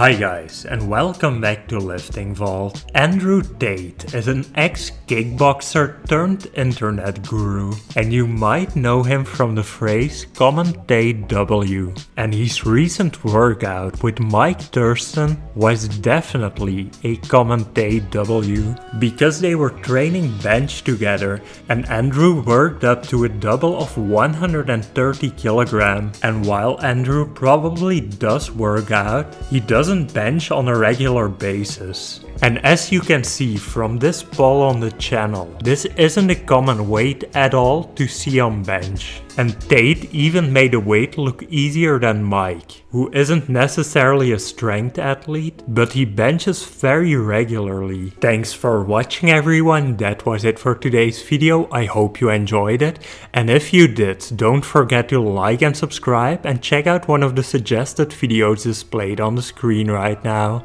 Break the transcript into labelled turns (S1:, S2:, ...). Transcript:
S1: Hi guys and welcome back to Lifting Vault. Andrew Tate is an ex-kickboxer turned internet guru and you might know him from the phrase common Tate W. And his recent workout with Mike Thurston was definitely a common Tate W because they were training bench together and Andrew worked up to a double of 130 kg and while Andrew probably does work out, he doesn't bench on a regular basis. And as you can see from this poll on the channel, this isn't a common weight at all to see on bench. And Tate even made the weight look easier than Mike, who isn't necessarily a strength athlete, but he benches very regularly. Thanks for watching everyone, that was it for today's video, I hope you enjoyed it. And if you did, don't forget to like and subscribe and check out one of the suggested videos displayed on the screen right now.